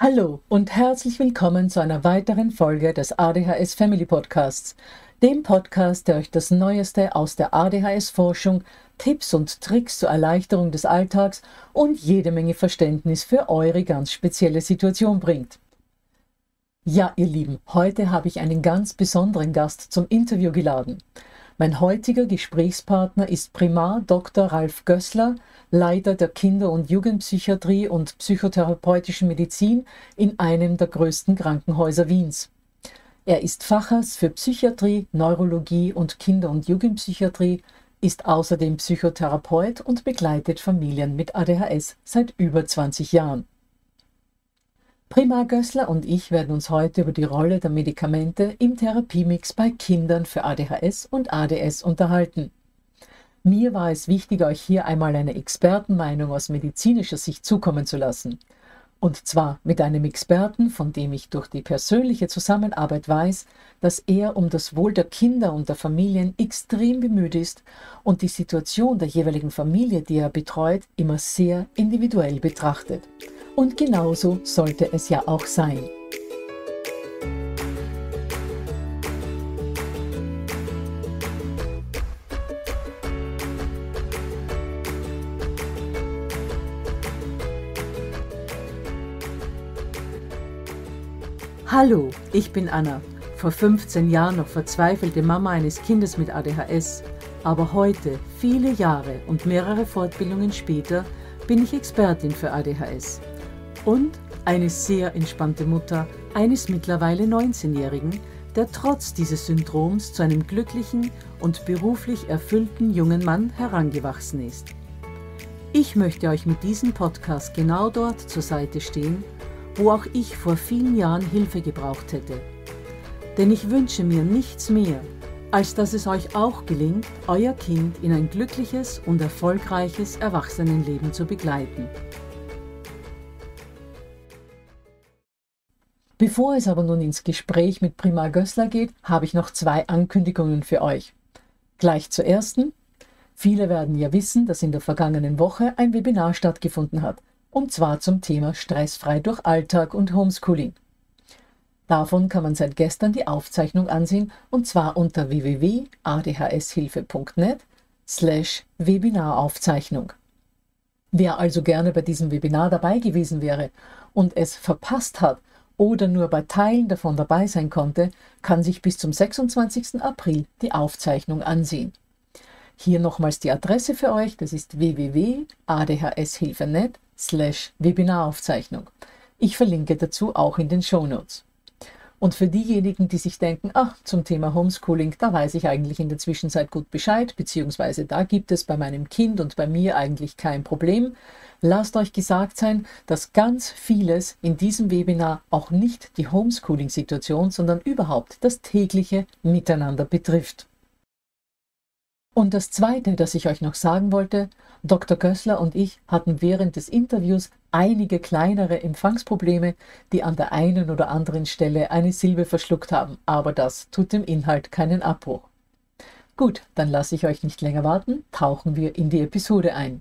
Hallo und herzlich willkommen zu einer weiteren Folge des ADHS Family Podcasts, dem Podcast, der euch das Neueste aus der ADHS-Forschung, Tipps und Tricks zur Erleichterung des Alltags und jede Menge Verständnis für eure ganz spezielle Situation bringt. Ja, ihr Lieben, heute habe ich einen ganz besonderen Gast zum Interview geladen. Mein heutiger Gesprächspartner ist Primar Dr. Ralf Gößler, Leiter der Kinder- und Jugendpsychiatrie und psychotherapeutischen Medizin in einem der größten Krankenhäuser Wiens. Er ist Facharzt für Psychiatrie, Neurologie und Kinder- und Jugendpsychiatrie, ist außerdem Psychotherapeut und begleitet Familien mit ADHS seit über 20 Jahren. Prima Gößler und ich werden uns heute über die Rolle der Medikamente im Therapiemix bei Kindern für ADHS und ADS unterhalten. Mir war es wichtig, euch hier einmal eine Expertenmeinung aus medizinischer Sicht zukommen zu lassen. Und zwar mit einem Experten, von dem ich durch die persönliche Zusammenarbeit weiß, dass er um das Wohl der Kinder und der Familien extrem bemüht ist und die Situation der jeweiligen Familie, die er betreut, immer sehr individuell betrachtet. Und genauso sollte es ja auch sein. Hallo, ich bin Anna. Vor 15 Jahren noch verzweifelte Mama eines Kindes mit ADHS. Aber heute, viele Jahre und mehrere Fortbildungen später, bin ich Expertin für ADHS und eine sehr entspannte Mutter eines mittlerweile 19-Jährigen, der trotz dieses Syndroms zu einem glücklichen und beruflich erfüllten jungen Mann herangewachsen ist. Ich möchte euch mit diesem Podcast genau dort zur Seite stehen, wo auch ich vor vielen Jahren Hilfe gebraucht hätte. Denn ich wünsche mir nichts mehr, als dass es euch auch gelingt, euer Kind in ein glückliches und erfolgreiches Erwachsenenleben zu begleiten. Bevor es aber nun ins Gespräch mit Prima Gößler geht, habe ich noch zwei Ankündigungen für euch. Gleich zur ersten. Viele werden ja wissen, dass in der vergangenen Woche ein Webinar stattgefunden hat, und zwar zum Thema Stressfrei durch Alltag und Homeschooling. Davon kann man seit gestern die Aufzeichnung ansehen, und zwar unter www.adhshilfe.net slash Webinaraufzeichnung. Wer also gerne bei diesem Webinar dabei gewesen wäre und es verpasst hat, oder nur bei Teilen davon dabei sein konnte, kann sich bis zum 26. April die Aufzeichnung ansehen. Hier nochmals die Adresse für euch, das ist www.adhshilfe.net slash Webinaraufzeichnung. Ich verlinke dazu auch in den Show Notes. Und für diejenigen, die sich denken, ach, zum Thema Homeschooling, da weiß ich eigentlich in der Zwischenzeit gut Bescheid, beziehungsweise da gibt es bei meinem Kind und bei mir eigentlich kein Problem, lasst euch gesagt sein, dass ganz vieles in diesem Webinar auch nicht die Homeschooling-Situation, sondern überhaupt das tägliche Miteinander betrifft. Und das Zweite, das ich euch noch sagen wollte, Dr. Gößler und ich hatten während des Interviews einige kleinere Empfangsprobleme, die an der einen oder anderen Stelle eine Silbe verschluckt haben, aber das tut dem Inhalt keinen Abbruch. Gut, dann lasse ich euch nicht länger warten, tauchen wir in die Episode ein.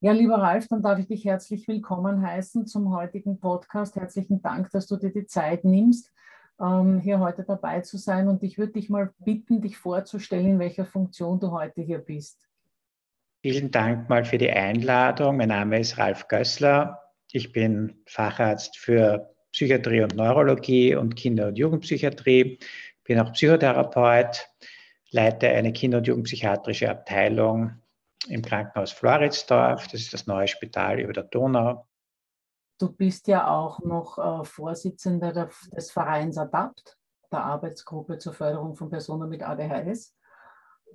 Ja, lieber Ralf, dann darf ich dich herzlich willkommen heißen zum heutigen Podcast. Herzlichen Dank, dass du dir die Zeit nimmst, hier heute dabei zu sein. Und ich würde dich mal bitten, dich vorzustellen, in welcher Funktion du heute hier bist. Vielen Dank mal für die Einladung. Mein Name ist Ralf Gößler. Ich bin Facharzt für Psychiatrie und Neurologie und Kinder- und Jugendpsychiatrie. Bin auch Psychotherapeut, leite eine Kinder- und Jugendpsychiatrische Abteilung im Krankenhaus Floridsdorf. Das ist das neue Spital über der Donau. Du bist ja auch noch äh, Vorsitzender der, des Vereins ADAPT, der Arbeitsgruppe zur Förderung von Personen mit ADHS.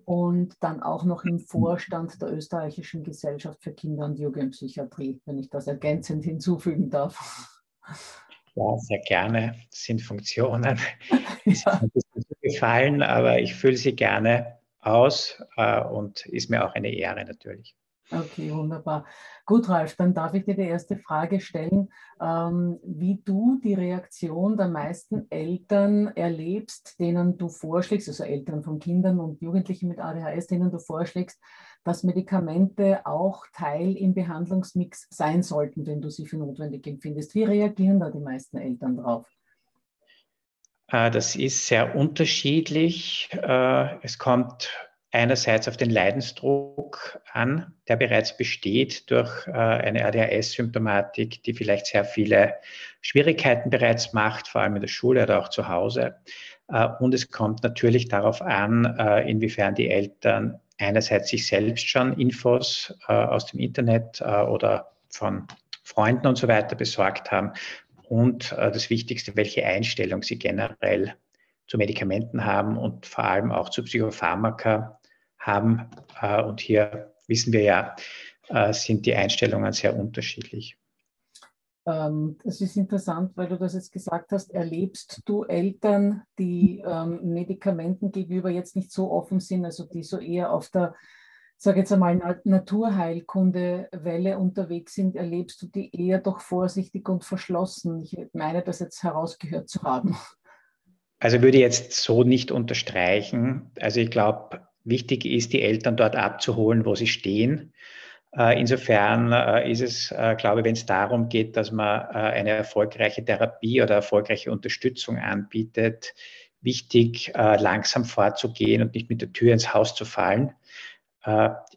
Und dann auch noch im Vorstand der Österreichischen Gesellschaft für Kinder- und Jugendpsychiatrie, wenn ich das ergänzend hinzufügen darf. Ja, sehr gerne. Das sind Funktionen, die sind ein gefallen, aber ich fühle sie gerne aus äh, und ist mir auch eine Ehre natürlich. Okay, wunderbar. Gut, Ralf, dann darf ich dir die erste Frage stellen, ähm, wie du die Reaktion der meisten Eltern erlebst, denen du vorschlägst, also Eltern von Kindern und Jugendlichen mit ADHS, denen du vorschlägst, dass Medikamente auch Teil im Behandlungsmix sein sollten, wenn du sie für notwendig empfindest. Wie reagieren da die meisten Eltern drauf? Äh, das ist sehr unterschiedlich. Äh, es kommt einerseits auf den Leidensdruck an, der bereits besteht durch äh, eine ADHS-Symptomatik, die vielleicht sehr viele Schwierigkeiten bereits macht, vor allem in der Schule oder auch zu Hause. Äh, und es kommt natürlich darauf an, äh, inwiefern die Eltern einerseits sich selbst schon Infos aus dem Internet oder von Freunden und so weiter besorgt haben und das Wichtigste, welche Einstellung sie generell zu Medikamenten haben und vor allem auch zu Psychopharmaka haben. Äh, und hier wissen wir ja, äh, sind die Einstellungen sehr unterschiedlich. Ähm, das ist interessant, weil du das jetzt gesagt hast. Erlebst du Eltern, die ähm, Medikamenten gegenüber jetzt nicht so offen sind, also die so eher auf der, sage jetzt einmal, Naturheilkunde-Welle unterwegs sind? Erlebst du die eher doch vorsichtig und verschlossen? Ich meine, das jetzt herausgehört zu haben. Also würde ich jetzt so nicht unterstreichen. Also ich glaube, Wichtig ist, die Eltern dort abzuholen, wo sie stehen. Äh, insofern äh, ist es, äh, glaube ich, wenn es darum geht, dass man eine erfolgreiche Therapie oder erfolgreiche Unterstützung anbietet, wichtig, langsam vorzugehen und nicht mit der Tür ins Haus zu fallen.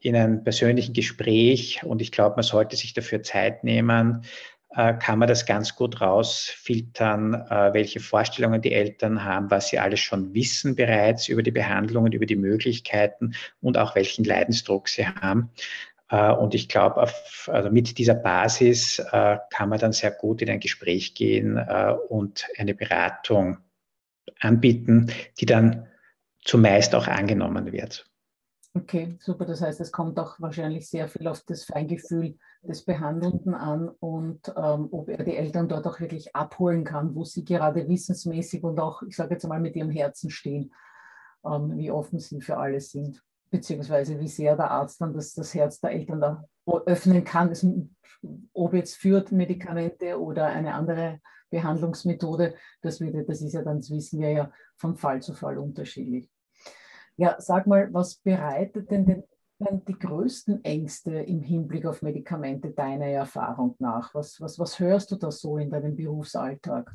In einem persönlichen Gespräch, und ich glaube, man sollte sich dafür Zeit nehmen, kann man das ganz gut rausfiltern, äh, welche Vorstellungen die Eltern haben, was sie alles schon wissen bereits über die Behandlungen, über die Möglichkeiten und auch welchen Leidensdruck sie haben. Äh, und ich glaube, also mit dieser Basis kann man dann sehr gut in ein Gespräch gehen und eine Beratung anbieten, die dann zumeist auch angenommen wird. Okay, super. Das heißt, es kommt auch wahrscheinlich sehr viel auf das Feingefühl des Behandelnden an und ähm, ob er die Eltern dort auch wirklich abholen kann, wo sie gerade wissensmäßig und auch, ich sage jetzt mal, mit ihrem Herzen stehen, ähm, wie offen sie für alles sind, beziehungsweise wie sehr der Arzt dann das, das Herz der Eltern da öffnen kann, das, ob jetzt führt Medikamente oder eine andere Behandlungsmethode, das, wird, das ist ja dann, das wissen wir ja, von Fall zu Fall unterschiedlich. Ja, sag mal, was bereitet denn den die größten Ängste im Hinblick auf Medikamente deiner Erfahrung nach? Was, was, was hörst du da so in deinem Berufsalltag?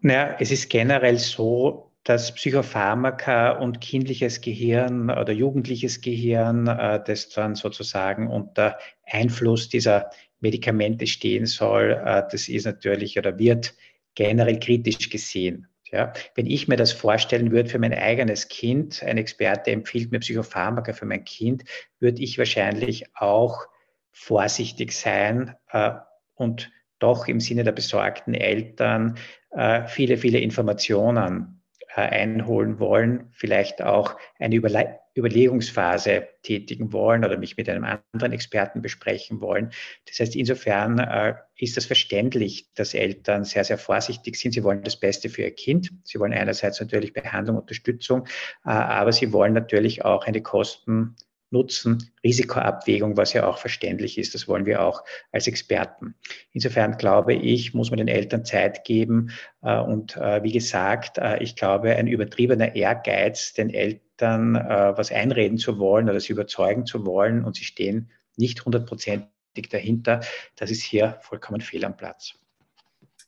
Naja, es ist generell so, dass Psychopharmaka und kindliches Gehirn oder jugendliches Gehirn, äh, das dann sozusagen unter Einfluss dieser Medikamente stehen soll, äh, das ist natürlich oder wird generell kritisch gesehen. Ja, wenn ich mir das vorstellen würde für mein eigenes Kind, ein Experte empfiehlt mir Psychopharmaka für mein Kind, würde ich wahrscheinlich auch vorsichtig sein äh, und doch im Sinne der besorgten Eltern äh, viele, viele Informationen äh, einholen wollen, vielleicht auch eine Überle Überlegungsphase tätigen wollen oder mich mit einem anderen Experten besprechen wollen. Das heißt, insofern äh, ist das verständlich, dass Eltern sehr, sehr vorsichtig sind. Sie wollen das Beste für ihr Kind. Sie wollen einerseits natürlich Behandlung, Unterstützung, äh, aber sie wollen natürlich auch eine Kosten- Nutzen, Risikoabwägung, was ja auch verständlich ist. Das wollen wir auch als Experten. Insofern glaube ich, muss man den Eltern Zeit geben. Äh, und wie gesagt, ich glaube, ein übertriebener Ehrgeiz, den Eltern was einreden zu wollen oder sie überzeugen zu wollen und sie stehen nicht hundertprozentig dahinter, das ist hier vollkommen fehl am Platz.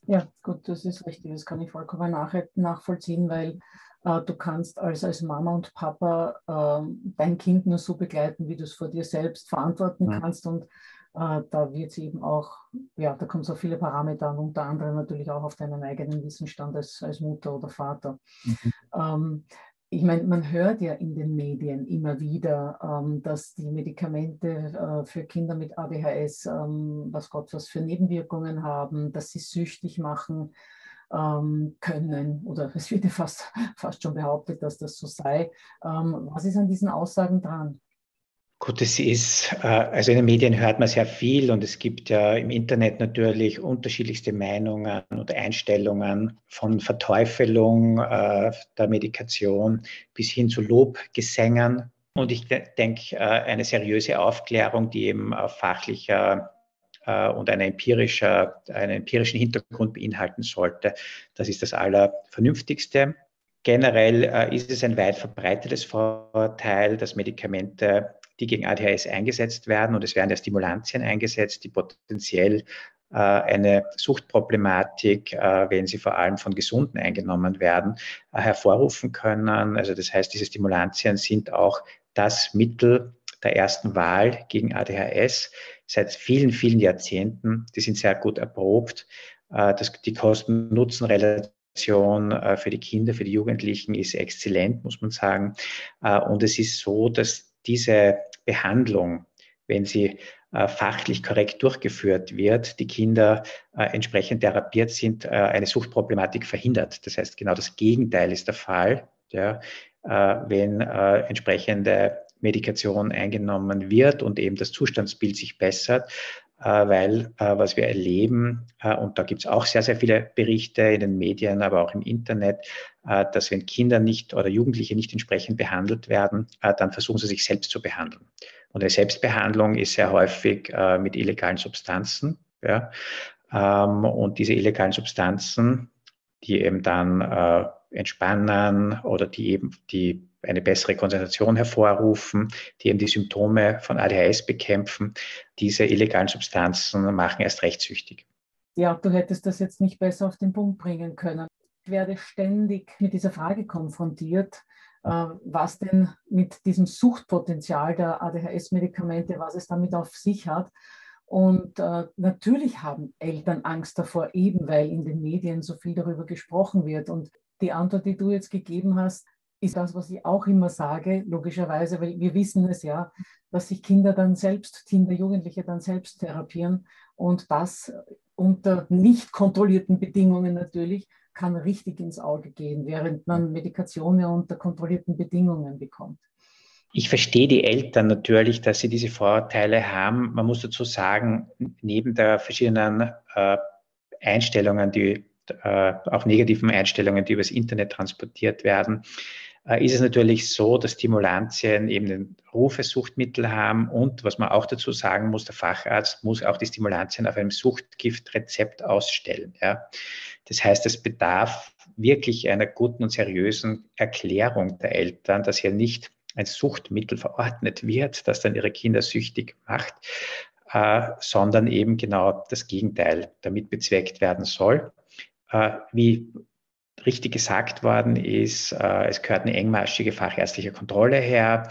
Ja, gut, das ist richtig. Das kann ich vollkommen nach, nachvollziehen, weil äh, du kannst als, als Mama und Papa äh, dein Kind nur so begleiten, wie du es vor dir selbst verantworten mhm. kannst. Und äh, da wird es eben auch, ja, da kommen so viele Parameter an, unter anderem natürlich auch auf deinen eigenen Wissensstand als, als Mutter oder Vater. Mhm. Ähm, ich meine, man hört ja in den Medien immer wieder, ähm, dass die Medikamente äh, für Kinder mit ADHS, ähm, was Gott was für Nebenwirkungen haben, dass sie süchtig machen ähm, können. Oder es wird ja fast, fast schon behauptet, dass das so sei. Ähm, was ist an diesen Aussagen dran? Gut, es ist, äh, also in den Medien hört man sehr viel und es gibt ja im Internet natürlich unterschiedlichste Meinungen und Einstellungen von Verteufelung äh, der Medikation bis hin zu Lobgesängen Und ich denke, eine seriöse Aufklärung, die eben fachlicher und eine empirische, einen empirischen Hintergrund beinhalten sollte, das ist das Allervernünftigste. Generell äh, ist es ein weit verbreitetes Vorteil, dass Medikamente, die gegen ADHS eingesetzt werden, und es werden ja Stimulantien eingesetzt, die potenziell äh, eine Suchtproblematik, äh, wenn sie vor allem von Gesunden eingenommen werden, äh, hervorrufen können. Also das heißt, diese Stimulantien sind auch das Mittel der ersten Wahl gegen ADHS seit vielen, vielen Jahrzehnten. Die sind sehr gut erprobt. Die Kosten-Nutzen-Relation für die Kinder, für die Jugendlichen ist exzellent, muss man sagen. Und es ist so, dass diese Behandlung, wenn sie äh, fachlich korrekt durchgeführt wird, die Kinder entsprechend therapiert sind, eine Suchtproblematik verhindert. Das heißt, genau das Gegenteil ist der Fall, ja, wenn entsprechende Medikation eingenommen wird und eben das Zustandsbild sich bessert, äh, weil äh, was wir erleben, äh, und da gibt es auch sehr, sehr viele Berichte in den Medien, aber auch im Internet, dass wenn Kinder nicht oder Jugendliche nicht entsprechend behandelt werden, dann versuchen sie sich selbst zu behandeln. Und eine Selbstbehandlung ist sehr häufig mit illegalen Substanzen. Ja? Ähm, und diese illegalen Substanzen, die eben dann entspannen oder die eben die eine bessere Konzentration hervorrufen, die eben die Symptome von ADHS bekämpfen. Diese illegalen Substanzen machen erst recht süchtig. Ja, du hättest das jetzt nicht besser auf den Punkt bringen können. Ich werde ständig mit dieser Frage konfrontiert, äh, was denn mit diesem Suchtpotenzial der ADHS-Medikamente, was es damit auf sich hat. Und äh, natürlich haben Eltern Angst davor, eben weil in den Medien so viel darüber gesprochen wird. Und die Antwort, die du jetzt gegeben hast, ist das, was ich auch immer sage, logischerweise, weil wir wissen es ja, dass sich Kinder dann selbst, Kinder, Jugendliche dann selbst therapieren und das unter nicht kontrollierten Bedingungen natürlich kann richtig ins Auge gehen, während man Medikation ja unter kontrollierten Bedingungen bekommt. Ich verstehe die Eltern natürlich, dass sie diese Vorteile haben. Man muss dazu sagen, neben der verschiedenen äh, Einstellungen, die äh, auch negativen Einstellungen, die übers Internet transportiert werden, äh, ist es natürlich so, dass Stimulantien eben den Ruf als Suchtmittel haben und was man auch dazu sagen muss, der Facharzt muss auch die Stimulantien auf einem Suchtgiftrezept ausstellen. Ja. Das heißt, es bedarf wirklich einer guten und seriösen Erklärung der Eltern, dass hier nicht ein Suchtmittel verordnet wird, das dann ihre Kinder süchtig macht, äh, sondern eben genau das Gegenteil damit bezweckt werden soll. Äh, wie richtig gesagt worden ist, äh, es gehört eine engmaschige fachärztliche Kontrolle her.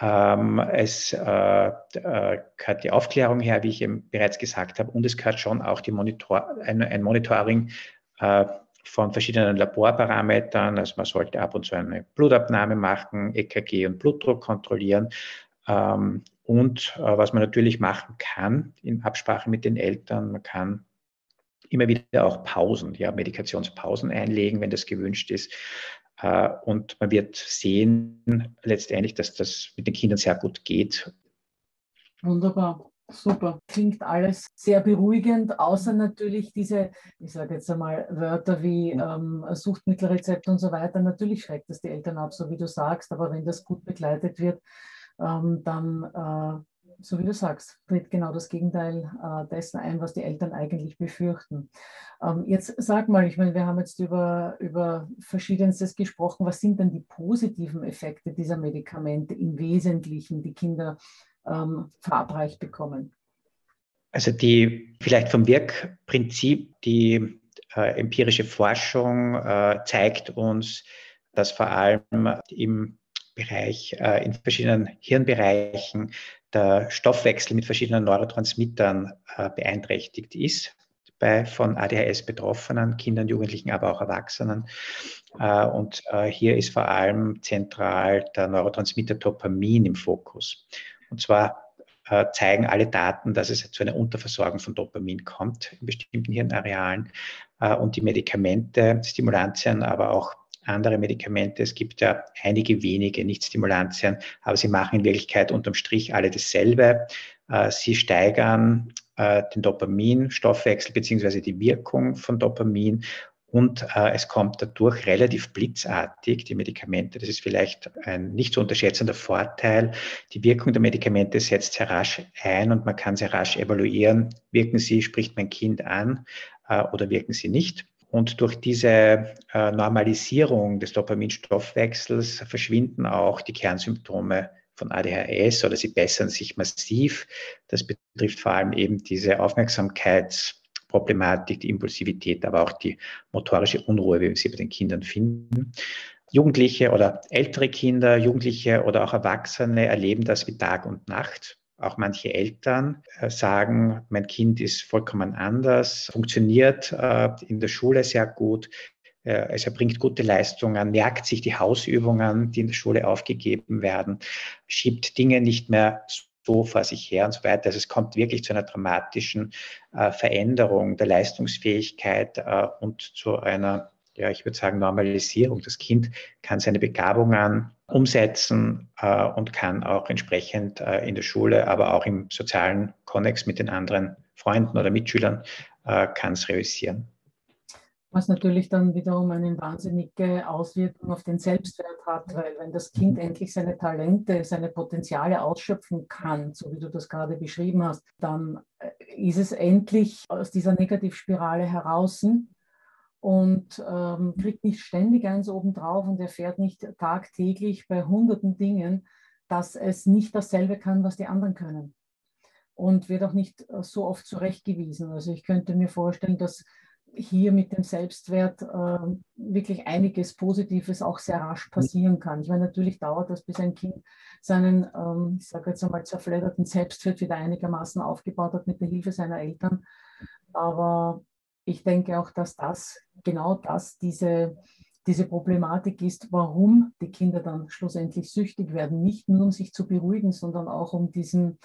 Ähm, es äh, äh, gehört die Aufklärung her, wie ich eben bereits gesagt habe, und es gehört schon auch Monitor ein, ein Monitoring äh, von verschiedenen Laborparametern. Also man sollte ab und zu eine Blutabnahme machen, EKG und Blutdruck kontrollieren. Ähm, und äh, was man natürlich machen kann in Absprache mit den Eltern, man kann immer wieder auch Pausen, ja, Medikationspausen einlegen, wenn das gewünscht ist. Äh, und man wird sehen letztendlich, dass das mit den Kindern sehr gut geht. Wunderbar. Super. Klingt alles sehr beruhigend, außer natürlich diese, ich sage jetzt einmal, Wörter wie ähm, Suchtmittelrezept und so weiter. Natürlich schreckt das die Eltern ab, so wie du sagst, aber wenn das gut begleitet wird, ähm, dann äh, so wie du sagst, tritt genau das Gegenteil äh, dessen ein, was die Eltern eigentlich befürchten. Ähm, jetzt sag mal, ich meine, wir haben jetzt über, über Verschiedenstes gesprochen. Was sind denn die positiven Effekte dieser Medikamente im Wesentlichen, die Kinder ähm, verabreicht bekommen? Also die vielleicht vom Wirkprinzip, die äh, empirische Forschung äh, zeigt uns, dass vor allem im Bereich, äh, in verschiedenen Hirnbereichen der Stoffwechsel mit verschiedenen Neurotransmittern äh, beeinträchtigt ist bei von ADHS betroffenen Kindern, Jugendlichen, aber auch Erwachsenen. Äh, und äh, hier ist vor allem zentral der Neurotransmitter Dopamin im Fokus. Und zwar zeigen alle Daten, dass es zu einer Unterversorgung von Dopamin kommt in bestimmten Hirnarealen und die Medikamente, Stimulantien, aber auch andere Medikamente. Es gibt ja einige wenige Nicht-Stimulantien, aber sie machen in Wirklichkeit unterm Strich alle dasselbe. Äh, sie steigern äh, den Dopaminstoffwechsel beziehungsweise die Wirkung von Dopamin und äh, es kommt dadurch relativ blitzartig die Medikamente. Das ist vielleicht ein nicht zu unterschätzender Vorteil. Die Wirkung der Medikamente setzt sehr rasch ein und man kann sehr rasch evaluieren, wirken sie, spricht mein Kind an äh, oder wirken sie nicht. Und durch diese äh, Normalisierung des Dopaminstoffwechsels verschwinden auch die Kernsymptome von ADHS oder sie bessern sich massiv. Das betrifft vor allem eben diese Aufmerksamkeitsproblematik, die Impulsivität, aber auch die motorische Unruhe, wie wir sie bei den Kindern finden. Jugendliche oder ältere Kinder, Jugendliche oder auch Erwachsene erleben das wie Tag und Nacht. Auch manche Eltern äh, sagen, mein Kind ist vollkommen anders, funktioniert äh, in der Schule sehr gut, äh, es erbringt gute Leistungen, merkt sich die Hausübungen, die in der Schule aufgegeben werden, schiebt Dinge nicht mehr so vor sich her und so weiter. Also es kommt wirklich zu einer dramatischen Veränderung der Leistungsfähigkeit äh, und zu einer, ja, ich würde sagen, Normalisierung. Das Kind kann seine Begabungen umsetzen äh, und kann auch entsprechend äh, in der Schule, aber auch im sozialen Konnex mit den anderen Freunden oder Mitschülern, äh, kann es realisieren was natürlich dann wiederum eine wahnsinnige Auswirkung auf den Selbstwert hat, weil wenn das Kind endlich seine Talente, seine Potenziale ausschöpfen kann, so wie du das gerade beschrieben hast, dann äh, ist es endlich aus dieser Negativspirale heraus und ähm, kriegt nicht ständig eins obendrauf und erfährt nicht tagtäglich bei hunderten Dingen, dass es nicht dasselbe kann, was die anderen können. Und wird auch nicht äh, so oft zurechtgewiesen. Also ich könnte mir vorstellen, dass hier mit dem Selbstwert äh, wirklich einiges Positives auch sehr rasch passieren kann. Ich meine, natürlich dauert das, bis ein Kind seinen, ähm, ich sage jetzt einmal, zerfledderten Selbstwert wieder einigermaßen aufgebaut hat mit der Hilfe seiner Eltern. Aber ich denke auch, dass das, genau das, diese, diese Problematik ist, warum die Kinder dann schlussendlich süchtig werden. Nicht nur, um sich zu beruhigen, sondern auch um diesen,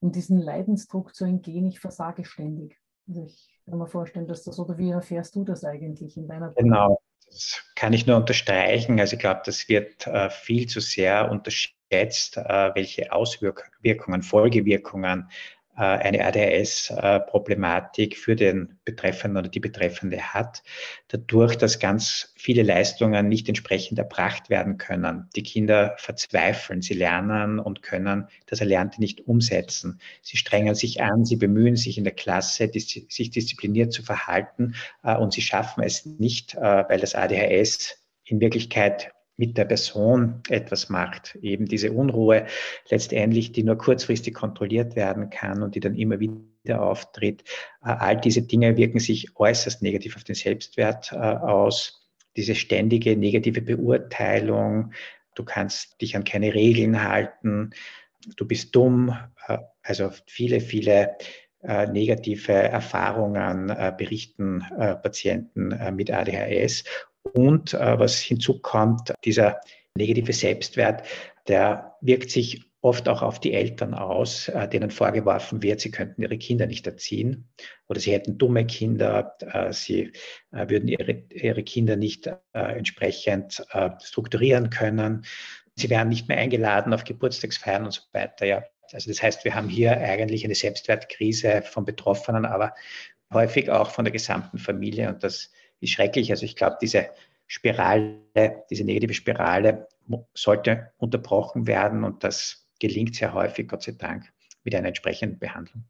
um diesen Leidensdruck zu entgehen, ich versage ständig. Also ich kann mir vorstellen, dass das, oder wie erfährst du das eigentlich in deiner Genau, das kann ich nur unterstreichen. Also ich glaube, das wird äh, viel zu sehr unterschätzt, äh, welche Auswirkungen, Folgewirkungen eine ADHS-Problematik für den Betreffenden oder die Betreffende hat, dadurch, dass ganz viele Leistungen nicht entsprechend erbracht werden können. Die Kinder verzweifeln, sie lernen und können das Erlernte nicht umsetzen. Sie strengen sich an, sie bemühen sich in der Klasse, sich diszipliniert zu verhalten äh, und sie schaffen es nicht, äh, weil das ADHS in Wirklichkeit mit der Person etwas macht. Eben diese Unruhe letztendlich, die nur kurzfristig kontrolliert werden kann und die dann immer wieder auftritt. Äh, all diese Dinge wirken sich äußerst negativ auf den Selbstwert äh, aus. Diese ständige negative Beurteilung, du kannst dich an keine Regeln halten, du bist dumm. Äh, also viele, viele negative Erfahrungen berichten Patienten mit ADHS. Und äh, was hinzukommt, dieser negative Selbstwert, der wirkt sich oft auch auf die Eltern aus, äh, denen vorgeworfen wird, sie könnten ihre Kinder nicht erziehen oder sie hätten dumme Kinder, äh, sie äh, würden ihre, ihre Kinder nicht äh, entsprechend äh, strukturieren können, sie wären nicht mehr eingeladen auf Geburtstagsfeiern und so weiter. Ja. Also das heißt, wir haben hier eigentlich eine Selbstwertkrise von Betroffenen, aber häufig auch von der gesamten Familie und das ist schrecklich. Also ich glaube, diese Spirale, diese negative Spirale sollte unterbrochen werden und das gelingt sehr häufig, Gott sei Dank, mit einer entsprechenden Behandlung.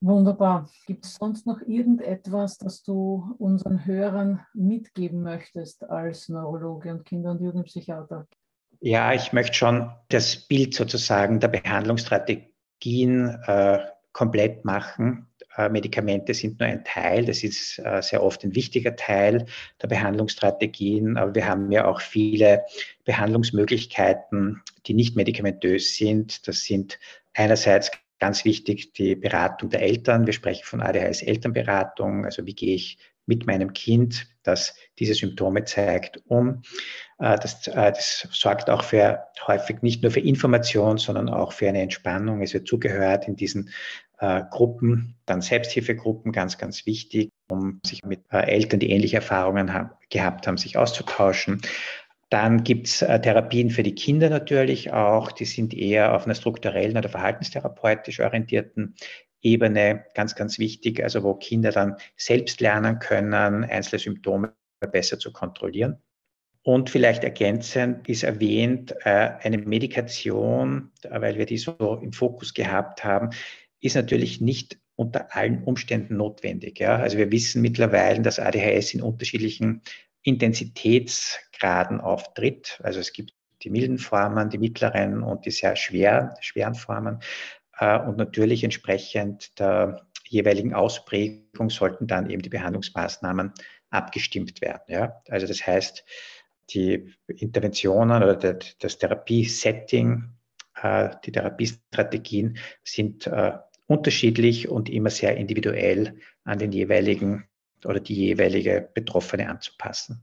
Wunderbar. Gibt es sonst noch irgendetwas, das du unseren Hörern mitgeben möchtest als Neurologe und Kinder- und Jugendpsychiater? Ja, ich möchte schon das Bild sozusagen der Behandlungsstrategien äh, komplett machen. Äh, Medikamente sind nur ein Teil, das ist äh, sehr oft ein wichtiger Teil der Behandlungsstrategien, aber wir haben ja auch viele Behandlungsmöglichkeiten, die nicht medikamentös sind. Das sind einerseits ganz wichtig die Beratung der Eltern. Wir sprechen von ADHS Elternberatung, also wie gehe ich mit meinem Kind, das diese Symptome zeigt, um. Äh, das, das, sorgt auch für häufig nicht nur für Information, sondern auch für eine Entspannung. Es wird zugehört in diesen äh, Gruppen, dann Selbsthilfegruppen, ganz, ganz wichtig, um sich mit äh, Eltern, die ähnliche Erfahrungen gehabt haben, sich auszutauschen. Dann gibt es äh, Therapien für die Kinder natürlich auch. Die sind eher auf einer strukturellen oder verhaltenstherapeutisch orientierten Ebene ganz, ganz wichtig. Also wo Kinder dann selbst lernen können, einzelne Symptome besser zu kontrollieren. Und vielleicht ergänzend ist erwähnt, äh, eine Medikation, weil wir die so im Fokus gehabt haben, ist natürlich nicht unter allen Umständen notwendig. Also wir wissen mittlerweile, dass ADHS in unterschiedlichen Intensitätsgraden auftritt. Also es gibt die milden Formen, die mittleren und die sehr schwer, schweren Formen. Äh, und natürlich entsprechend der jeweiligen Ausprägung sollten dann eben die Behandlungsmaßnahmen abgestimmt werden. Ja? Also das heißt, die Interventionen oder das Therapiesetting, äh, die Therapiestrategien sind äh, unterschiedlich und immer sehr individuell an den jeweiligen oder die jeweilige Betroffene anzupassen.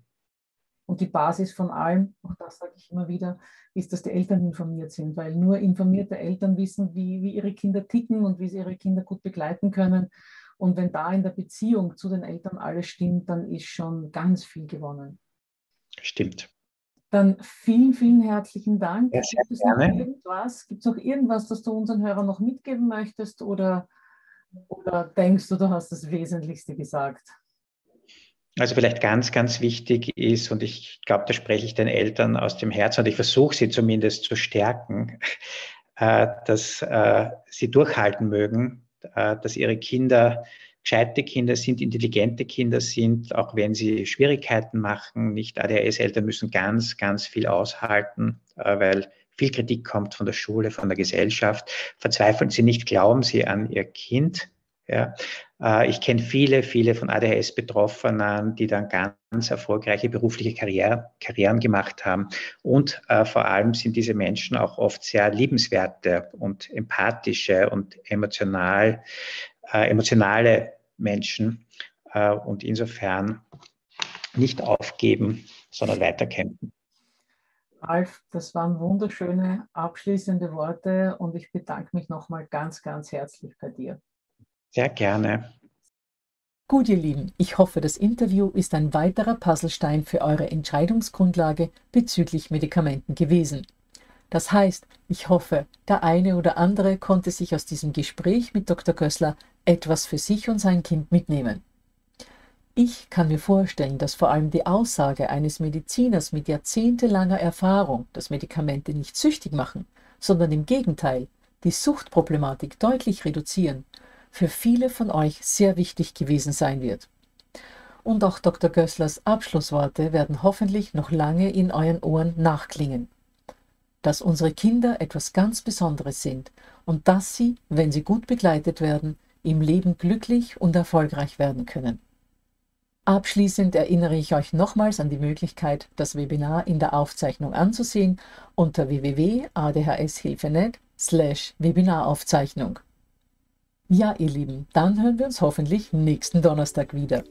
Und die Basis von allem, auch das sage ich immer wieder, ist, dass die Eltern informiert sind, weil nur informierte Eltern wissen, wie, wie ihre Kinder ticken und wie sie ihre Kinder gut begleiten können. Und wenn da in der Beziehung zu den Eltern alles stimmt, dann ist schon ganz viel gewonnen. Stimmt. Dann vielen, vielen herzlichen Dank. Ja, Gibt es noch irgendwas? Gibt es noch irgendwas, das du unseren Hörern noch mitgeben möchtest oder, oder denkst du, du hast das Wesentlichste gesagt? Also vielleicht ganz, ganz wichtig ist, und ich glaube, da spreche ich den Eltern aus dem Herzen und ich versuche sie zumindest zu stärken, äh, dass äh, sie durchhalten mögen, äh, dass ihre Kinder gescheite Kinder sind, intelligente Kinder sind, auch wenn sie Schwierigkeiten machen. Nicht ADHS-Eltern müssen ganz, ganz viel aushalten, weil viel Kritik kommt von der Schule, von der Gesellschaft. Verzweifeln Sie nicht, glauben Sie an Ihr Kind. Ja. Äh, ich kenne viele, viele von ADHS-Betroffenen, die dann ganz erfolgreiche berufliche Karriere, Karrieren gemacht haben. Und äh, vor allem sind diese Menschen auch oft sehr liebenswerte und empathische und emotional, äh, emotionale Menschen. Äh, und insofern nicht aufgeben, sondern weiterkämpfen. Ralf, das waren wunderschöne abschließende Worte und ich bedanke mich nochmal ganz, ganz herzlich bei dir. Sehr gerne. Gut, ihr Lieben, ich hoffe, das Interview ist ein weiterer Puzzlestein für eure Entscheidungsgrundlage bezüglich Medikamenten gewesen. Das heißt, ich hoffe, der eine oder andere konnte sich aus diesem Gespräch mit Dr. Gößler etwas für sich und sein Kind mitnehmen. Ich kann mir vorstellen, dass vor allem die Aussage eines Mediziners mit jahrzehntelanger Erfahrung, dass Medikamente nicht süchtig machen, sondern im Gegenteil die Suchtproblematik deutlich reduzieren, für viele von euch sehr wichtig gewesen sein wird. Und auch Dr. Gösslers Abschlussworte werden hoffentlich noch lange in euren Ohren nachklingen. Dass unsere Kinder etwas ganz Besonderes sind und dass sie, wenn sie gut begleitet werden, im Leben glücklich und erfolgreich werden können. Abschließend erinnere ich euch nochmals an die Möglichkeit, das Webinar in der Aufzeichnung anzusehen unter www.adhshilfe.net slash Webinaraufzeichnung. Ja, ihr Lieben, dann hören wir uns hoffentlich nächsten Donnerstag wieder.